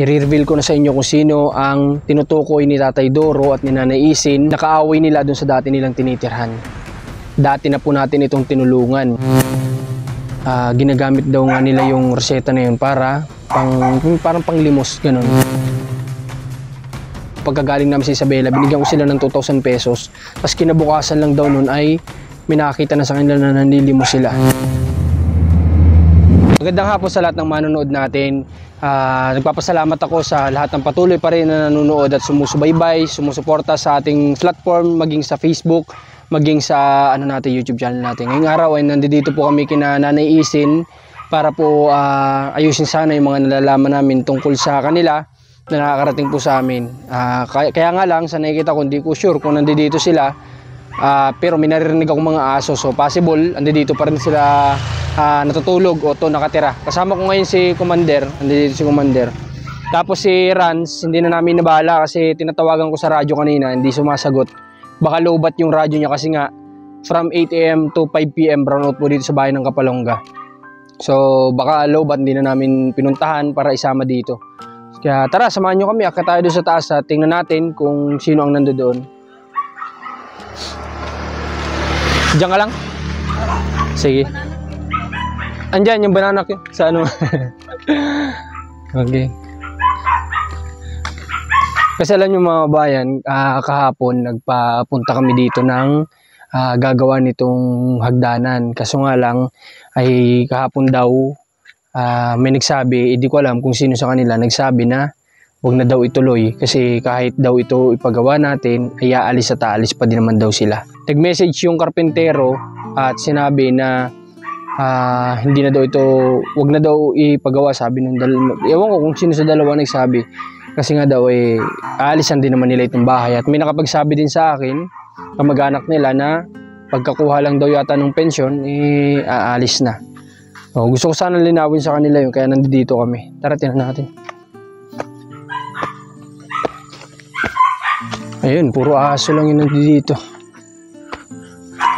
i-reveal ko na sa inyo kung sino ang tinutukoy ni Tatay Doro at ni Nanay Isin. Nakaaway nila dun sa dati nilang tinitirhan. Dati na po natin itong tinulungan. Ah, ginagamit daw nga nila yung reseta na yun para pang, parang panglimos, ganun. Pagkagaling namin sa Isabela, binigyan ko sila ng 2,000 pesos. Tapos kinabukasan lang daw nun ay may nakakita na sa kanila na nanlilimos sila. Magandang hapon sa lahat ng manonood natin. Ah, nagpapasalamat ako sa lahat ng patuloy pa rin na nanonood at sumusubaybay, sumusuporta sa ating platform, maging sa Facebook, maging sa ano natin YouTube channel natin. Ngayong araw ay nandito po kami kina Nanay Isin para po ah, ayusin sana yung mga nalalaman namin tungkol sa kanila na nakakarating po sa amin. Ah, kaya, kaya nga lang sa nakikita ko, hindi ko sure kung nandito sila. Ah, pero may naririnig akong mga aso so possible andito pa rin sila ah, natutulog o to nakatira. Kasama ko ngayon si Commander, andito si Commander. Tapos si Rans, hindi na namin nabala kasi tinatawagan ko sa radyo kanina, hindi sumasagot. Baka lowbat yung radyo niya kasi nga from 8 a.m. to 5 p.m. brownout po dito sa bahay ng Kapalongga. So baka lowbat hindi na namin pinuntahan para isama dito. Kaya tara, samahan nyo kami. Akit tayo doon sa taas at tingnan natin kung sino ang nando Diyan ka lang? Sige. Andyan yung banana ko. Sa ano? okay. Kasi alam nyo mga bayan, ah, kahapon nagpapunta kami dito ng ah, gagawa nitong hagdanan. Kaso nga lang ay kahapon daw ah, may nagsabi, hindi ko alam kung sino sa kanila, nagsabi na huwag na daw ituloy kasi kahit daw ito ipagawa natin, ay aalis at aalis pa din naman daw sila. Nag-message yung karpentero at sinabi na ah, hindi na daw ito, wag na daw ipagawa sabi ng dalawa. Ewan ko kung sino sa dalawa nagsabi. Kasi nga daw eh, aalisan din naman nila itong bahay. At may nakapagsabi din sa akin, kamag-anak nila na pagkakuha lang daw yata ng pensyon, eh, aalis na. So, gusto ko sana linawin sa kanila yun, kaya nandito kami. Tara, tinan natin. Ayun, puro aso lang yung nandito.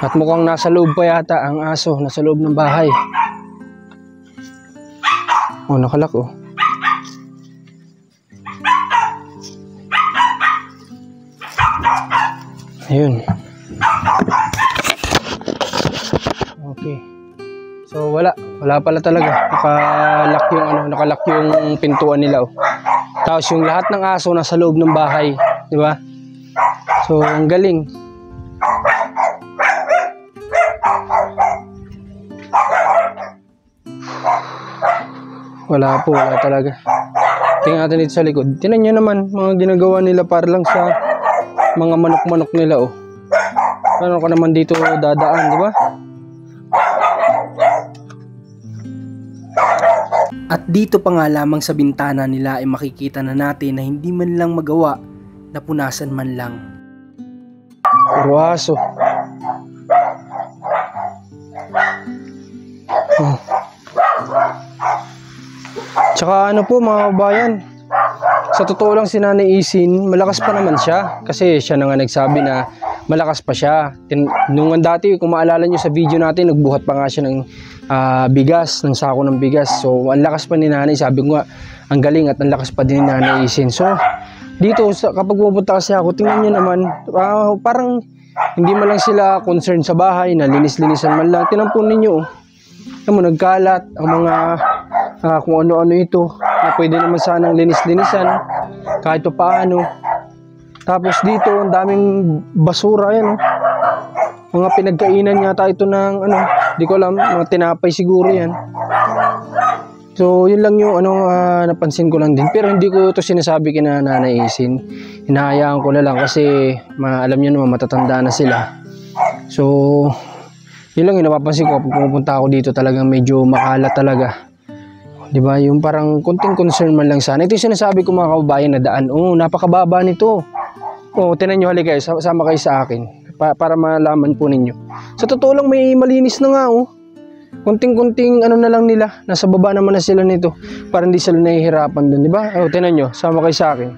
At mukhang nasa loob pa yata ang aso, nasa loob ng bahay. Oh, nakalak oh. Ayun. Okay. So wala, wala pala talaga. Nakalock yung ano, nakalock yung pintuan nila oh. Tapos yung lahat ng aso nasa loob ng bahay, di ba? So ang galing. Wala po, wala talaga. Tingnan natin dito sa likod. Tingnan nyo naman, mga ginagawa nila para lang sa mga manok-manok nila, oh. Paano ka naman dito dadaan, di ba? At dito pa nga lamang sa bintana nila ay makikita na natin na hindi man lang magawa na punasan man lang. Puro aso. Oh. Tsaka ano po mga bayan, sa totoo lang si Nanay Isin, malakas pa naman siya. Kasi siya na nga nagsabi na malakas pa siya. Tin- Nung dati, kung maalala nyo sa video natin, nagbuhat pa nga siya ng ah, bigas, ng sako ng bigas. So, ang lakas pa ni Nanay. Sabi ko nga, ang galing at ang lakas pa din ni Nanay Isin. So, dito, sa, kapag pupunta kasi ako, tingnan nyo naman, ah, parang hindi man lang sila concerned sa bahay, na linis-linisan man lang. Tinan po ninyo, oh. Mo, nagkalat ang mga ah, kung ano-ano ito na pwede naman sanang linis-linisan kahit pa paano. Tapos dito, ang daming basura yan. Oh. Mga pinagkainan yata ito ng ano, di ko alam, mga tinapay siguro yan. So, yun lang yung ano, ah, napansin ko lang din. Pero hindi ko ito sinasabi kina Nanay Isin. Hinahayaan ko na lang kasi ma, alam nyo naman, matatanda na sila. So, yun lang yung napapansin ko. Pag pumunta ako dito talagang medyo makalat talaga. Di ba? Yung parang konting concern man lang sana. Ito yung sinasabi ko mga kababayan na daan. Oo, napakababa nito. Oo, tinan nyo, halika kayo. Sama kayo sa akin. Pa- para malaman po ninyo. Sa totoo lang, may malinis na nga, oh. Kunting-kunting ano na lang nila. Nasa baba naman na sila nito. Para hindi sila nahihirapan dun, di ba? Oh, tinan nyo, sama kayo sa akin.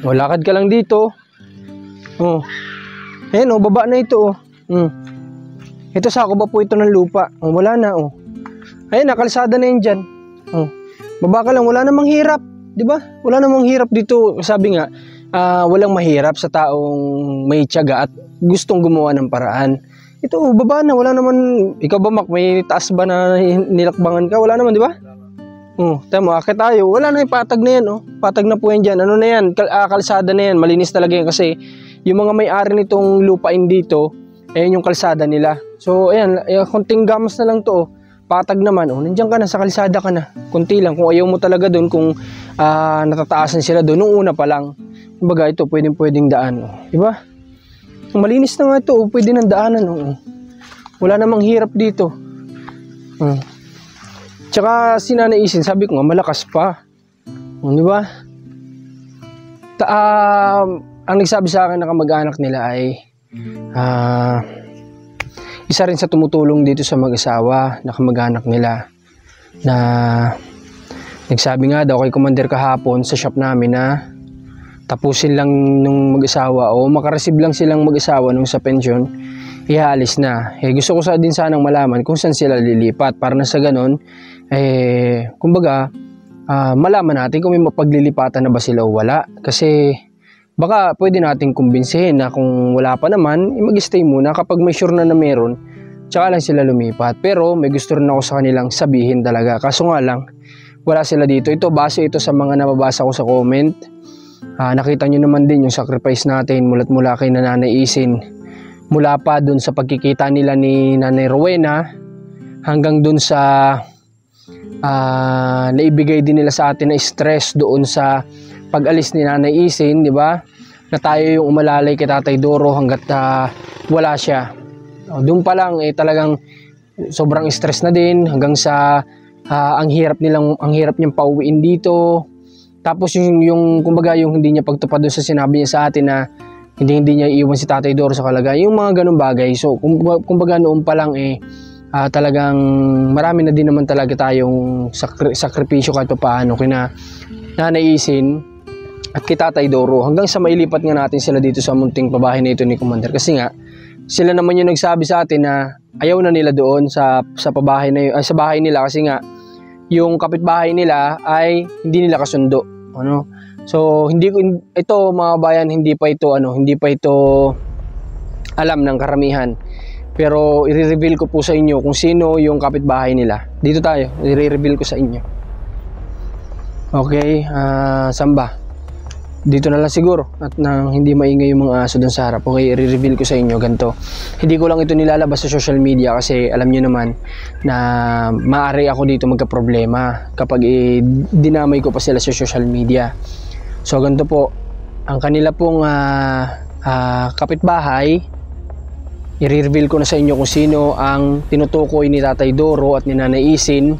O, lakad ka lang dito. Oh. Ayan, oh, baba na ito, oh. Hmm. Ito, sako ba po ito ng lupa? Oh, wala na, oh. Ayan, nakalsada na yun dyan. Oh. Baba ka lang, wala namang hirap. 'di ba? Wala namang hirap dito. Sabi nga, ah, walang mahirap sa taong may tiyaga at gustong gumawa ng paraan. Ito, baba na, wala naman, ikaw ba Mac, may taas ba na nilakbangan ka? Wala naman, di ba? Oh, tama, akit tayo. Wala na yung patag na yan, oh. Patag na po yan dyan. Ano na yan? Kal- ah, kalsada na yan. Malinis talaga yan kasi yung mga may-ari nitong lupain dito, ayan yung kalsada nila. So, ayan, eh, konting gamas na lang to, oh. Patag naman, oh. Nandiyan ka na, sa kalsada ka na. Kunti lang. Kung ayaw mo talaga doon, kung ah, natataasan sila doon, nung una pa lang. Kumbaga, ito, pwedeng pwedeng daan, oh. Di ba? Malinis na nga ito, oh. pwede ng daanan, oh. Wala namang hirap dito. Hmm. Tsaka si Nanay Isin, sabi ko nga, malakas pa. Oh, di ba? Ta ah, ang nagsabi sa akin na kamag-anak nila ay ah, isa rin sa tumutulong dito sa mag-asawa na kamag-anak nila na nagsabi nga daw kay Commander kahapon sa shop namin na tapusin lang nung mag-asawa o makareceive lang silang mag-asawa nung sa pension ihaalis na. Eh, gusto ko sa din sanang malaman kung saan sila lilipat para na sa ganun eh kumbaga ah, malaman natin kung may mapaglilipatan na ba sila o wala. Kasi baka pwede nating kumbinsihin na kung wala pa naman eh, mag-stay muna kapag may sure na na meron tsaka lang sila lumipat. Pero may gusto rin ako sa kanilang sabihin talaga. Kaso nga lang wala sila dito. Ito base ito sa mga nababasa ko sa comment Ah, nakita nyo naman din yung sacrifice natin mulat mula kay Nanay Isin mula pa dun sa pagkikita nila ni Nanay Rowena hanggang dun sa ah, naibigay din nila sa atin na stress doon sa pag-alis ni Nanay Isin, di ba? Na tayo yung umalalay kay Tatay Doro hanggat ah, wala siya. O, doon pa lang eh talagang sobrang stress na din hanggang sa ah, ang hirap nilang ang hirap niyang pauwiin dito. Tapos yung yung kumbaga yung hindi niya pagtupad doon sa sinabi niya sa atin na hindi hindi niya iiwan si Tatay Doro sa kalagayan. Yung mga ganung bagay. So kumbaga, kumbaga noon pa lang eh ah, talagang marami na din naman talaga tayong sakri- sakripisyo kahit pa paano kina nanaisin at kay Tatay Doro hanggang sa mailipat nga natin sila dito sa munting pabahay na ito ni Commander kasi nga sila naman yung nagsabi sa atin na ayaw na nila doon sa sa pabahay na yun, ay, sa bahay nila kasi nga yung kapitbahay nila ay hindi nila kasundo ano? So hindi ito mga bayan hindi pa ito ano hindi pa ito alam ng karamihan. Pero i-reveal ko po sa inyo kung sino yung kapitbahay nila. Dito tayo i-reveal ko sa inyo. Okay ah samba dito na lang siguro. At nang hindi maingay yung mga aso doon sa harap okay i-reveal ko sa inyo ganito. Hindi ko lang ito nilalabas sa social media kasi alam nyo naman na maaari ako dito magka-problema kapag eh, dinamay ko pa sila sa social media. So ganito po. Ang kanila pong ah, ah, kapitbahay i-reveal ko na sa inyo kung sino ang tinutukoy ni Tatay Doro at ni Nanay Isin.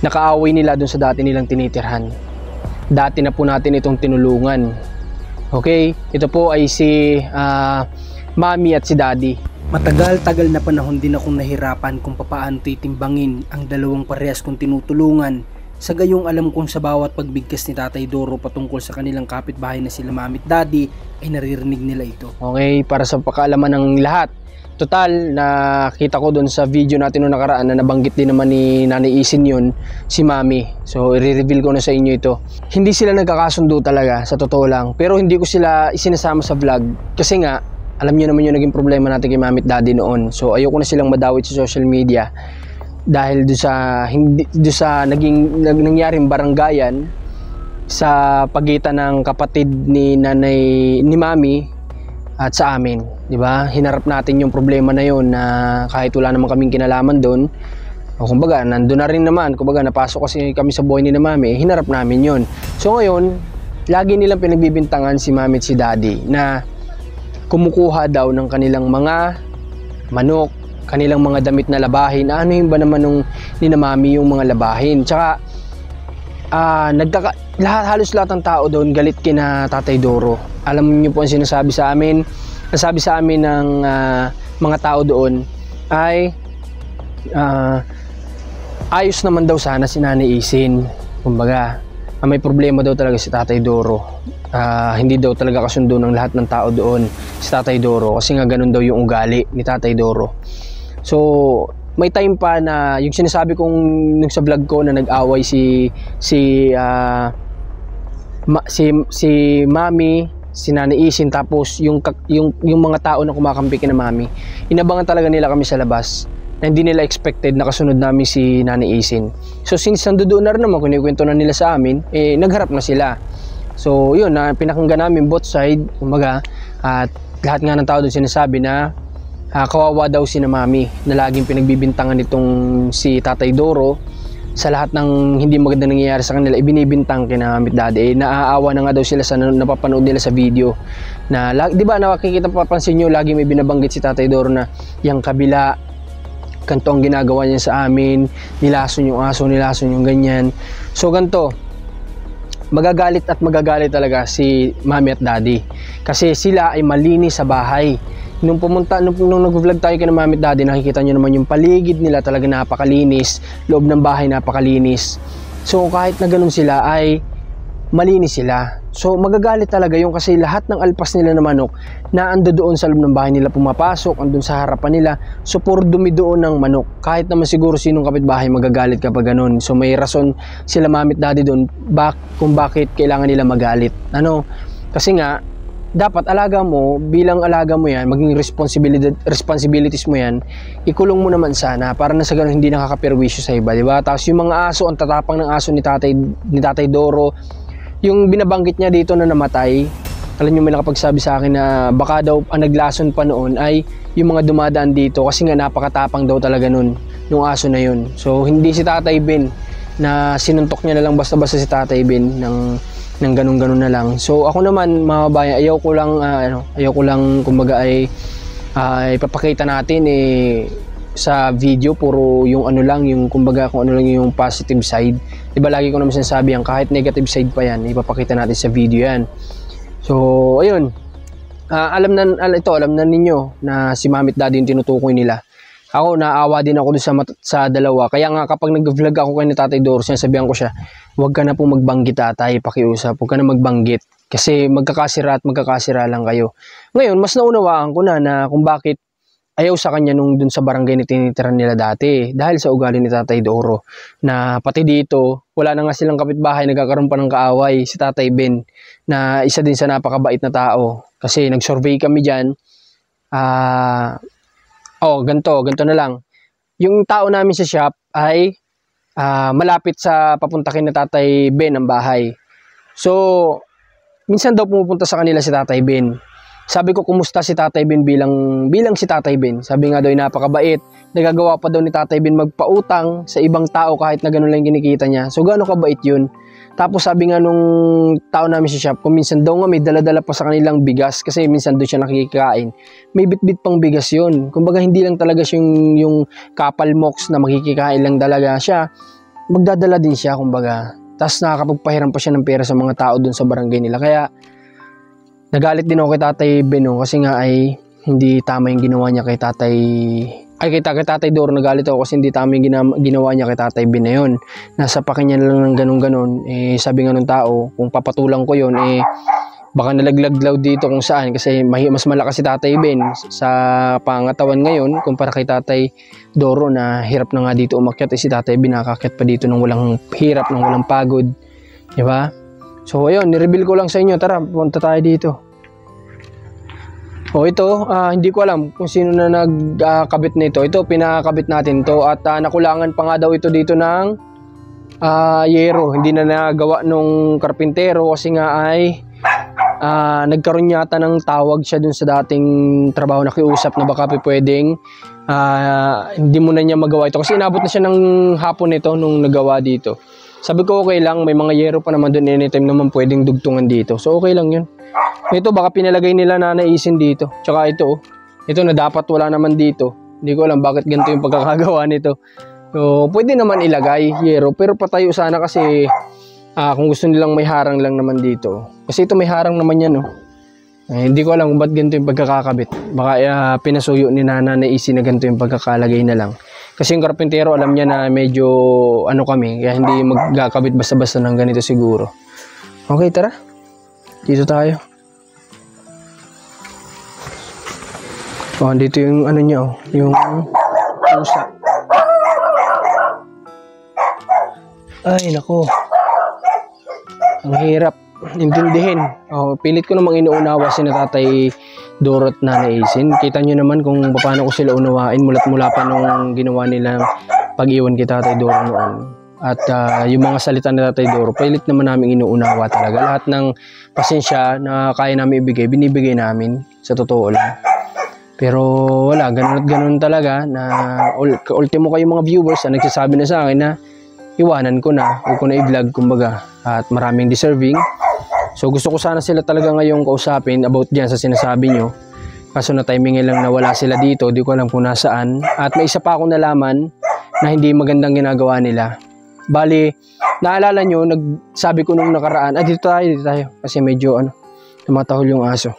Nakaaway nila doon sa dati nilang tinitirhan dati na po natin itong tinulungan. Okay? Ito po ay si ah, Mami at si Daddy. Matagal-tagal na panahon din akong nahirapan kung papaano titimbangin ang dalawang parehas kong tinutulungan. Sa gayong alam kong sa bawat pagbigkas ni Tatay Doro patungkol sa kanilang kapitbahay na sila Mami at Daddy ay naririnig nila ito. Okay? Para sa pakaalaman ng lahat. Total, nakita ko doon sa video natin noong nakaraan na nabanggit din naman ni Nanay Isin yun, si Mami. So, i-reveal ko na sa inyo ito. Hindi sila nagkakasundo talaga, sa totoo lang. Pero hindi ko sila isinasama sa vlog. Kasi nga, alam niyo naman yung naging problema natin kay Mami at Daddy noon. So, ayoko na silang madawit sa social media. Dahil do sa, hindi, do sa naging, nag, nangyaring baranggayan, sa pagitan ng kapatid ni nanay ni mami at sa amin, 'di ba? Hinarap natin yung problema na 'yon na kahit wala naman kaming kinalaman doon. O kumbaga, nandun na rin naman, kumbaga napasok kasi kami sa buhay ni na mami, hinarap namin 'yon. So ngayon, lagi nilang pinagbibintangan si mami at si daddy na kumukuha daw ng kanilang mga manok, kanilang mga damit na labahin. Ano yung ba naman nung ni na mami yung mga labahin? Tsaka ah nagkaka lahat halos lahat ng tao doon galit kina Tatay Doro. Alam niyo po ang sinasabi sa amin. Nasabi sa amin ng ah, mga tao doon ay ah, ayos naman daw sana si Nanay Isin. Kumbaga, ah, may problema daw talaga si Tatay Doro. Ah, hindi daw talaga kasundo ng lahat ng tao doon si Tatay Doro kasi nga ganun daw yung ugali ni Tatay Doro. So, may time pa na yung sinasabi kong nung sa vlog ko na nag-away si si ah, ma- si si Mami, si Nani Isin tapos yung yung yung mga tao na kumakampi kina Mami. Inabangan talaga nila kami sa labas na hindi nila expected na kasunod namin si Nani Isin. So since nandoon na rin naman kunikwento na nila sa amin, eh nagharap na sila. So yun, na pinakinggan namin both side, kumbaga, at lahat nga ng tao doon sinasabi na ah, kawawa daw si na Mami na laging pinagbibintangan nitong si Tatay Doro sa lahat ng hindi maganda nangyayari sa kanila ibinibintang kina Amit Daddy. Eh, naaawa na nga daw sila sa napapanood nila sa video na di ba nakikita papansin nyo lagi may binabanggit si Tatay Doro na yung kabila ganito ang ginagawa niya sa amin nilason yung aso nilason yung ganyan. So ganito magagalit at magagalit talaga si mami at daddy. Kasi sila ay malinis sa bahay nung pumunta nung, nung nag-vlog tayo kay mami at daddy nakikita nyo naman yung paligid nila talaga napakalinis. Loob ng bahay napakalinis. So kahit na ganun sila ay malinis sila. So magagalit talaga yung kasi lahat ng alpas nila na manok na ando doon sa loob ng bahay nila pumapasok andun sa harapan nila. So puro dumi doon ng manok. Kahit naman siguro sinong kapitbahay magagalit kapag ganun. So may rason sila mamit daddy doon bak kung bakit kailangan nila magalit. Ano? Kasi nga dapat alaga mo bilang alaga mo yan maging responsibility responsibilities mo yan ikulong mo naman sana para na sa ganun hindi nakakaperwisyo sa iba di ba? Tapos yung mga aso ang tatapang ng aso ni tatay ni tatay Doro yung binabanggit niya dito na namatay alam niyo may nakapagsabi sa akin na baka daw ang naglason pa noon ay yung mga dumadaan dito kasi nga napakatapang daw talaga nun nung aso na yun. So hindi si tatay Ben na sinuntok niya na lang basta-basta si tatay Ben ng ng ganun-ganun na lang. So ako naman mga bayan ayaw ko lang ah, ano ayaw ko lang kumbaga ay ah, ipapakita natin eh sa video puro yung ano lang yung kumbaga kung ano lang yung positive side. 'di ba lagi ko naman sinasabi yan kahit negative side pa yan ipapakita natin sa video yan. So ayun. Ah, alam na al- ito alam na ninyo na si Mamit Daddy yung tinutukoy nila ako naawa din ako dun sa, sa dalawa. Kaya nga kapag nag-vlog ako kay ni Tatay Doro sinasabihan ko siya huwag ka na po magbanggit tatay pakiusap. Huwag ka na magbanggit. Kasi magkakasira at magkakasira lang kayo. Ngayon mas naunawaan ko na na kung bakit ayaw sa kanya nung dun sa barangay na tinitiran nila dati dahil sa ugali ni Tatay Doro na pati dito wala na nga silang kapitbahay nagkakaroon pa ng kaaway si Tatay Ben na isa din sa napakabait na tao. Kasi nag-survey kami diyan ah oh ganto ganto na lang. Yung tao namin sa shop ay ah, malapit sa papunta kay Tatay Ben ang bahay. So minsan daw pumupunta sa kanila si Tatay Ben. Sabi ko kumusta si Tatay Ben bilang bilang si Tatay Ben? Sabi nga daw napakabait. Nagagawa pa daw ni Tatay Ben magpautang sa ibang tao kahit na ganun lang kinikita niya. So gaano kabait yun tapos sabi nga nung tao namin sa shop kung minsan daw nga may daladala pa sa kanilang bigas kasi minsan doon siya nakikikain. May bitbit pang bigas yun. Kumbaga hindi lang talaga siya yung, yung kapal mox na makikikain lang talaga siya. Magdadala din siya kumbaga. Tapos nakakapagpahiram pa siya ng pera sa mga tao doon sa barangay nila. Kaya nagalit din ako kay Tatay Beno kasi nga ay hindi tama yung ginawa niya kay Tatay ay kay, kay Tatay Doro nagalit ako kasi hindi tama yung gina- ginawa niya kay Tatay Ben na yun. Nasa pakanya lang ng ganun-ganun. Eh, sabi nga nung tao, kung papatulang ko yun, eh, baka nalaglaglaw dito kung saan kasi mas malakas si Tatay Ben sa pangatawan ngayon kumpara kay Tatay Doro na hirap na nga dito umakyat eh si Tatay Ben nakakakyat pa dito ng walang hirap, ng walang pagod. Di ba? So ayun, nireveal ko lang sa inyo. Tara, punta tayo dito. O ito, ah, hindi ko alam kung sino na nagkabit nito. Ito, pinakabit natin to at ah, nakulangan pa nga daw ito dito ng ah, yero. Hindi na nagawa nung karpintero kasi nga ay ah, nagkaroon yata ng tawag siya dun sa dating trabaho na kiusap na baka pwedeng ah, hindi mo na niya magawa ito. Kasi inabot na siya ng hapon nito nung nagawa dito. Sabi ko okay lang, may mga yero pa naman doon anytime naman pwedeng dugtungan dito. So okay lang yun. Ito baka pinalagay nila na naisin dito. Tsaka ito, oh. ito na dapat wala naman dito. Hindi ko alam bakit ganito yung pagkakagawa nito. So, pwede naman ilagay yero pero patayo sana kasi ah, kung gusto nilang may harang lang naman dito. Kasi ito may harang naman yan, oh. Eh, hindi ko alam kung ba't ganito yung pagkakakabit. Baka ah, pinasuyo ni Nana na isi na ganito yung pagkakalagay na lang. Kasi yung karpintero alam niya na medyo ano kami, kaya hindi magkakabit basta-basta ng ganito siguro. Okay, tara. Dito tayo. Oh, dito yung ano niya oh, yung pusa. Ay, nako. Ang hirap intindihin. Oh, pilit ko namang inuunawa si natatay Dorot na naisin. Kita nyo naman kung paano ko sila unawain mulat mula pa nung ginawa nila pag-iwan kay tatay Doro noon. At ah, yung mga salita ni tatay Doro, pilit naman namin inuunawa talaga. Lahat ng pasensya na kaya namin ibigay, binibigay namin sa totoo lang. Pero wala, ganun at ganun talaga na ul- ultimo kayo mga viewers na nagsasabi na sa akin na iwanan ko na, huwag ko na i-vlog kumbaga at maraming deserving. So gusto ko sana sila talaga ngayong kausapin about dyan sa sinasabi nyo. Kaso na timing lang na wala sila dito, di ko alam kung nasaan. At may isa pa akong nalaman na hindi magandang ginagawa nila. Bali, naalala nyo, nagsabi ko nung nakaraan, ah dito tayo, dito tayo. Kasi medyo ano, tumatahol yung aso.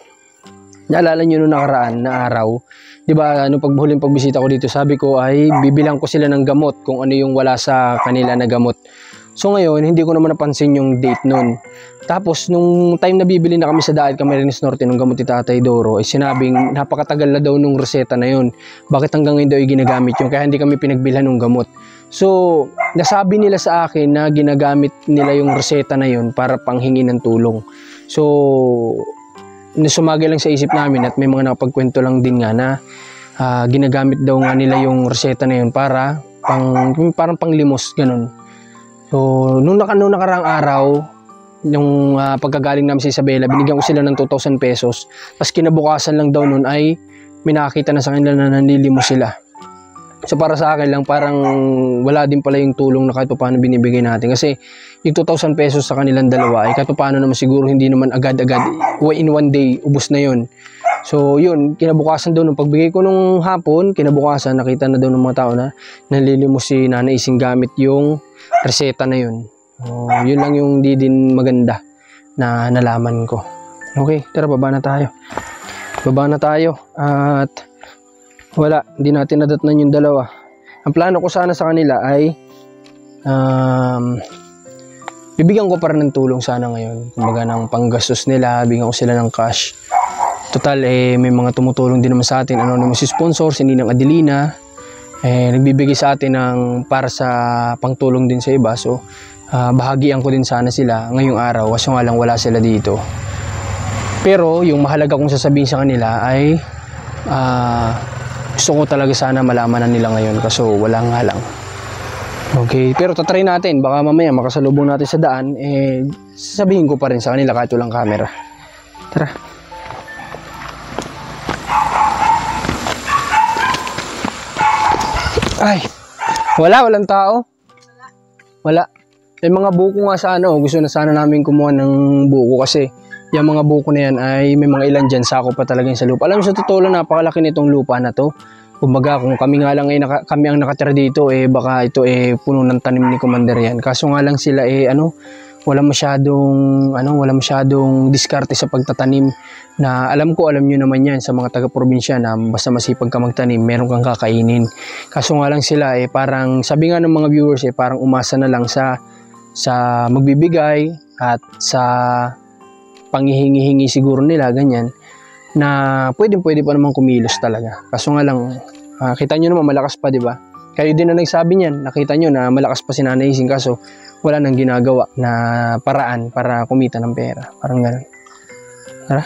Naalala nyo nung nakaraan na araw, di ba, ano paghuling pagbisita ko dito, sabi ko ay bibilang ko sila ng gamot kung ano yung wala sa kanila na gamot. So ngayon, hindi ko naman napansin yung date nun. Tapos, nung time na bibili na kami sa Daet Camarines Norte ng gamot ni Tatay Doro, ay sinabing napakatagal na daw nung reseta na yun. Bakit hanggang ngayon daw ay ginagamit yun? Kaya hindi kami pinagbilhan ng gamot. So, nasabi nila sa akin na ginagamit nila yung reseta na yun para panghingi ng tulong. So, nasumagi lang sa isip namin at may mga nakapagkwento lang din nga na ah, ginagamit daw nga nila yung reseta na yun para pang, parang panglimos, ganun. So, nung, naka, nung nakaraang araw, yung ah, pagkagaling namin sa Isabela, binigyan ko sila ng 2,000 pesos. Tapos kinabukasan lang daw nun ay may nakakita na sa kanila na nanlilimos sila. So para sa akin lang parang wala din pala yung tulong na kahit pa paano binibigay natin. Kasi yung 2,000 pesos sa kanilang dalawa ay kahit pa paano naman siguro hindi naman agad-agad in one day ubos na yun. So yun, kinabukasan daw nung pagbigay ko nung hapon, kinabukasan nakita na daw ng mga tao na nalilimos si Nanay Ising gamit yung reseta na yun. Oh, yun lang yung di din maganda na nalaman ko. Okay, tara baba na tayo. Baba na tayo at wala, hindi natin nadatnan yung dalawa. Ang plano ko sana sa kanila ay um, bibigyan ko pa rin ng tulong sana ngayon. Kumbaga ng panggastos nila, bigyan ko sila ng cash. Total, eh, may mga tumutulong din naman sa atin. Anonymous sponsors, hindi ng Adelina. Eh, nagbibigay sa atin ng para sa pangtulong din sa iba. So, ah, bahagian ko din sana sila ngayong araw. Kaso nga lang wala sila dito. Pero, yung mahalaga kong sasabihin sa kanila ay ah, gusto ko talaga sana malaman na nila ngayon kaso wala nga lang. Okay, pero tatry natin. Baka mamaya makasalubong natin sa daan, eh, sasabihin ko pa rin sa kanila kahit walang camera. Tara. Ay, wala, walang tao. Wala. May mga buko nga sa ano, gusto na sana namin kumuha ng buko kasi yung mga buko na yan ay may mga ilan dyan, sako pa talaga sa lupa. Alam mo sa totoo lang, napakalaki nitong lupa na to. Kumbaga, kung kami nga lang ay naka, kami ang nakatira dito, eh baka ito eh puno ng tanim ni Commander yan. Kaso nga lang sila eh ano, wala masyadong ano, wala masyadong diskarte sa pagtatanim na alam ko alam niyo naman yan sa mga taga-probinsya na basta masipag ka magtanim, meron kang kakainin. Kaso nga lang sila eh parang sabi nga ng mga viewers eh parang umasa na lang sa sa magbibigay at sa panghihingi-hingi siguro nila ganyan na pwedeng pwede pa naman kumilos talaga. Kaso nga lang ah, kita nyo naman malakas pa, di ba? Kayo din na nagsabi niyan, nakita nyo na malakas pa si Nanay Ising kaso wala nang ginagawa na paraan para kumita ng pera. Parang ganun. Tara.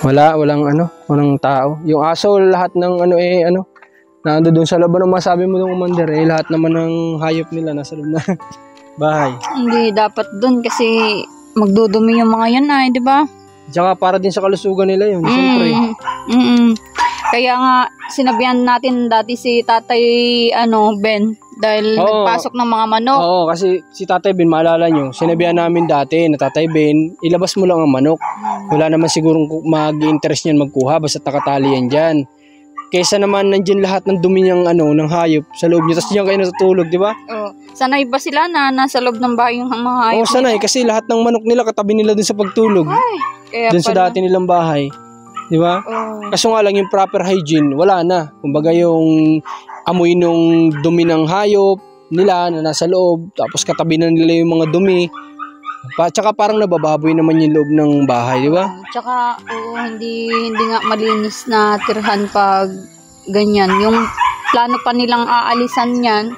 Wala, walang ano, walang tao. Yung aso, lahat ng ano eh, ano, na ando doon sa loob ng masabi mo ng commander eh, lahat naman ng hayop nila nasa loob na bahay. Hindi dapat doon kasi magdudumi yung mga yan ay, di ba? Tsaka para din sa kalusugan nila yun, siyempre. Mm, mm, Kaya nga sinabihan natin dati si Tatay ano Ben dahil Oo. nagpasok ng mga manok. Oo, kasi si Tatay Ben, maalala nyo, sinabihan namin dati na Tatay Ben, ilabas mo lang ang manok. Wala naman sigurong mag-interest niyan magkuha, basta nakatali yan dyan. Kaysa naman nandyan lahat ng dumi niyang ano, ng hayop sa loob niyo, tapos diyan kayo natutulog, di ba? Oh, sanay ba sila na nasa loob ng bahay yung mga hayop? Oo, sanay, kasi lahat ng manok nila katabi nila dun sa pagtulog. Kaya Dun sa pala- dati nilang bahay. Di ba? Oh, Kaso nga lang yung proper hygiene, wala na. Kumbaga yung amoy nung dumi ng hayop nila na nasa loob, tapos katabi na nila yung mga dumi. Pa, tsaka parang nabababoy naman yung loob ng bahay, di ba? Tsaka, oo, hindi, hindi nga malinis na tirhan pag ganyan. Yung plano pa nilang aalisan yan.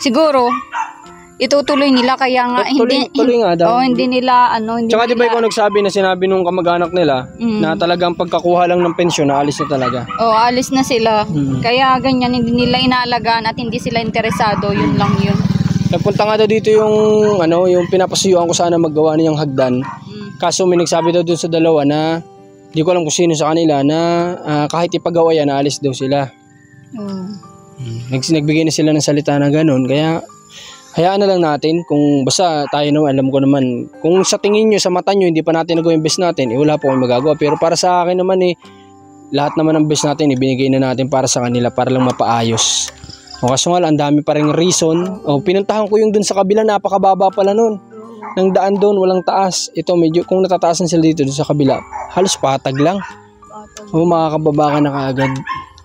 Siguro, itutuloy nila kaya nga Tuloy, hindi tuloy nga daw. oh, hindi nila ano hindi Tsaka di ba nila, ikaw nagsabi na sinabi nung kamag-anak nila Mm. na talagang pagkakuha lang ng pensyon, naalis na talaga. oh, alis na sila. Mm. Kaya ganyan hindi nila inaalagaan at hindi sila interesado, yun lang yun. Nagpunta nga daw dito yung ano, yung pinapasuyuan ko sana maggawa niyang hagdan. Mm. Kaso may nagsabi daw dun sa dalawa na di ko alam kung sino sa kanila na ah, kahit ipagawa yan, naalis daw sila. Oh. Nag, nagbigay na sila ng salita na ganun. Kaya hayaan na lang natin kung basta tayo naman, alam ko naman, kung sa tingin nyo, sa mata nyo, hindi pa natin nagawa yung best natin, eh wala po kayong magagawa. Pero para sa akin naman eh, lahat naman ng best natin, ibinigay na natin para sa kanila, para lang mapaayos. O kaso nga ang dami pa rin reason. O, pinuntahan ko yung dun sa kabila, napakababa pala nun. Nang daan doon, walang taas. Ito, medyo, kung natataasan sila dito, dun sa kabila, halos patag lang. O, makakababa ka na kaagad.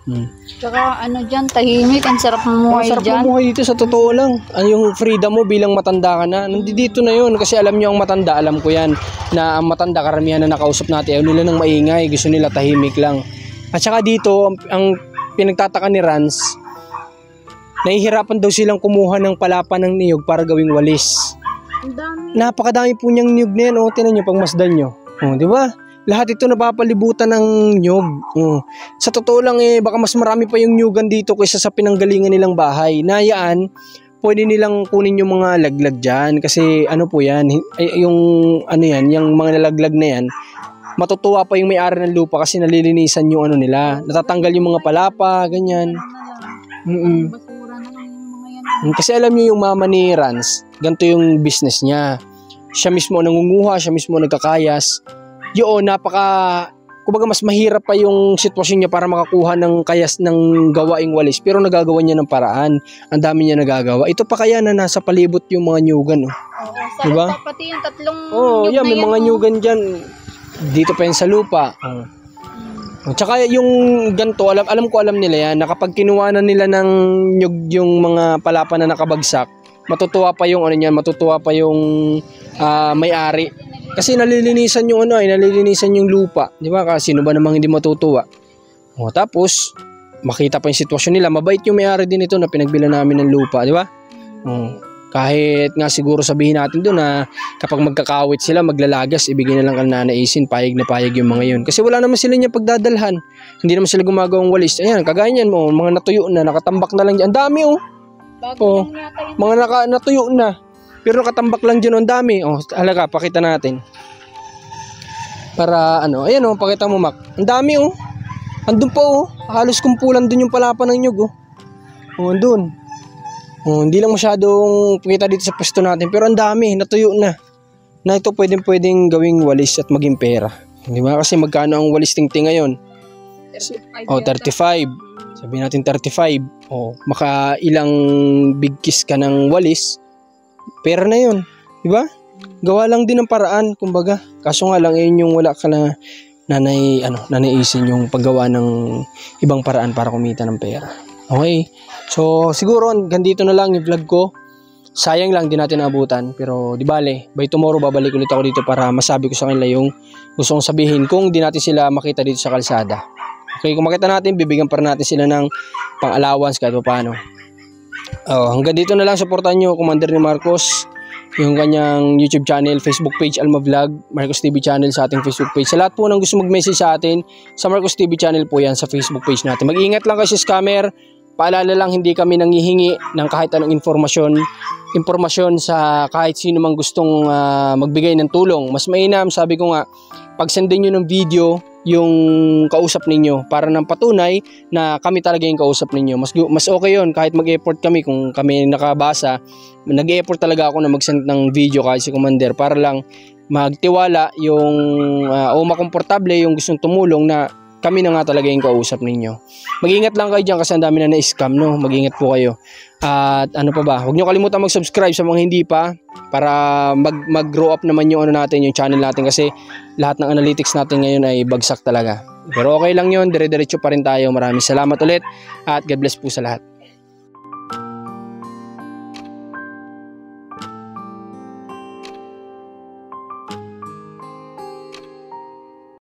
Hmm. Tsaka ano dyan, tahimik, ang sarap ng Ang muhay sarap dyan. mamuhay dito sa totoo lang. Ano yung freedom mo bilang matanda ka na. Nandito na yun kasi alam nyo ang matanda, alam ko yan. Na ang matanda, karamihan na nakausap natin, ayaw nila ng maingay, gusto nila tahimik lang. At saka dito, ang, ang pinagtataka ni Rans, nahihirapan daw silang kumuha ng palapa ng niyog para gawing walis. Ang dami. Napakadami po niyang niyog na yan. O, tinan nyo, pagmasdan nyo. O, di ba? Lahat ito napapalibutan ng nyog. O. Sa totoo lang eh, baka mas marami pa yung nyugan dito kaysa sa pinanggalingan nilang bahay. Nayaan, pwede nilang kunin yung mga laglag dyan. Kasi ano po yan, yung ano yan, yung mga nalaglag na yan, matutuwa pa yung may-ari ng lupa kasi nalilinisan yung ano nila. Natatanggal yung mga palapa, ganyan. Mm-mm. Mm, Kasi alam niyo yung mama ni Rans, ganito yung business niya. Siya mismo ang nangunguha, siya mismo nagkakayas. Yun, napaka... Kumbaga mas mahirap pa yung sitwasyon niya para makakuha ng kayas ng gawaing walis. Pero nagagawa niya ng paraan. Ang dami niya nagagawa. Ito pa kaya na nasa palibot yung mga nyugan. Oh. Oo, sa Diba? lupa, pati yung tatlong Oh, nyug yeah, na may yan, mga oh. nyugan dyan. Dito pa yan sa lupa. Oh. Mm. At saka yung ganito, alam, alam ko alam nila yan, na kapag kinuha na nila ng nyug yung mga palapa na nakabagsak, matutuwa pa yung ano niyan, matutuwa pa yung ah, may-ari. Kasi nalilinisan yung ano, ay nalilinisan yung lupa. Di ba? Kasi sino ba namang hindi matutuwa? O, tapos, makita pa yung sitwasyon nila. Mabait yung may-ari din ito na pinagbila namin ng lupa. Di ba? O, kahit nga siguro sabihin natin doon na kapag magkakawit sila, maglalagas, ibigay na lang ang nanaisin, payag na payag yung mga yun. Kasi wala naman sila niya pagdadalhan. Hindi naman sila gumagawang walis. Ayan, kagaya niyan mo, mga natuyo na, nakatambak na lang dyan. Ang dami oh, Bago Oh. mga naka, natuyo na. Pero nakatambak lang dyan, oh, ang dami. Oh, halaga, pakita natin. Para ano, ayan oh, pakita mo Mac. Ang dami oh. Andun pa oh. Halos kumpulan dun yung palapa ng nyug oh. Oh, andun. Oh, hindi lang masyadong pakita dito sa pwesto natin, pero ang dami, natuyo na. Na ito pwedeng pwedeng gawing walis at maging pera. Di ba? Kasi magkano ang walis tingting ngayon? 35 Oh, yata. 35. Sabi natin 35. Oh, maka ilang big kiss ka ng walis. Pera na 'yon, 'di ba? Gawa lang din ng paraan, kumbaga. Kaso nga lang yun yung wala ka na nanay ano, nanaisin yung paggawa ng ibang paraan para kumita ng pera. Okay. So, siguro hanggang dito na lang yung vlog ko. Sayang lang di natin naabutan pero di bale, by tomorrow babalik ulit ako dito para masabi ko sa kanila yung gusto kong sabihin kung di natin sila makita dito sa kalsada. Okay, kung makita natin, bibigyan pa rin natin sila ng pang-allowance kahit pa paano. Oh, hanggang dito na lang, supportan nyo Commander ni Marcos, yung kanyang YouTube channel, Facebook page, Alma Vlog, Marcos TV channel sa ating Facebook page. Sa lahat po ng gusto mag-message sa atin, sa Marcos TV channel po yan sa Facebook page natin. Mag-ingat lang kayo sa scammer. Paalala lang, hindi kami nanghihingi ng kahit anong informasyon impormasyon sa kahit sino mang gustong ah, magbigay ng tulong. Mas mainam, sabi ko nga, pagsendin nyo ng video yung kausap ninyo para nang patunay na kami talaga yung kausap ninyo. Mas, mas okay yun kahit mag-effort kami kung kami nakabasa. Nag-effort talaga ako na mag-send ng video kahit si Commander para lang magtiwala yung ah, o makomportable yung gustong tumulong na kami na nga talaga yung kausap ninyo. Mag-ingat lang kayo dyan kasi ang dami na na-scam, no? Mag-ingat po kayo. At ano pa ba? Huwag nyo kalimutan mag-subscribe sa mga hindi pa para mag mag-grow up naman yung ano natin, yung channel natin kasi lahat ng analytics natin ngayon ay bagsak talaga. Pero okay lang yun, dire-diretso pa rin tayo. Maraming salamat ulit at God bless po sa lahat.